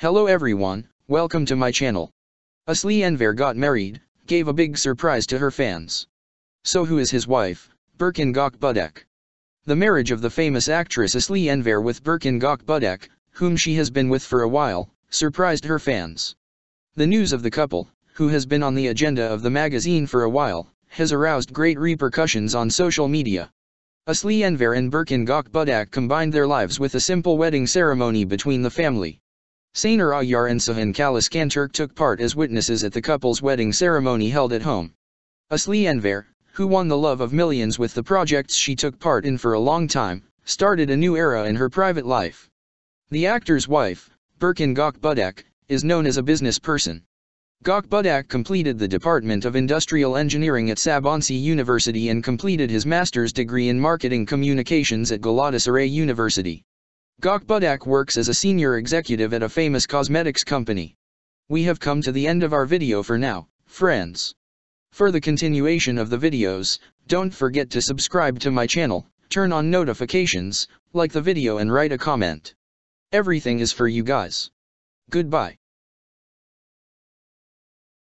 Hello everyone, welcome to my channel. Asli Enver got married, gave a big surprise to her fans. So who is his wife, Birkin Gökbudak? The marriage of the famous actress Asli Enver with Birkin Gökbudak, whom she has been with for a while, surprised her fans. The news of the couple, who has been on the agenda of the magazine for a while, has aroused great repercussions on social media. Asli Enver and Birkin Gökbudak combined their lives with a simple wedding ceremony between the family. Saner Ayar and Sahan Kaliskanturk took part as witnesses at the couple's wedding ceremony held at home. Asli Enver, who won the love of millions with the projects she took part in for a long time, started a new era in her private life. The actor's wife, Birkin Gökbudak, is known as a business person. Gökbudak completed the Department of Industrial Engineering at Sabancı University and completed his master's degree in marketing communications at Galatasaray University. Gökbudak works as a senior executive at a famous cosmetics company. We have come to the end of our video for now, friends. For the continuation of the videos, don't forget to subscribe to my channel, turn on notifications, like the video and write a comment. Everything is for you guys. Goodbye.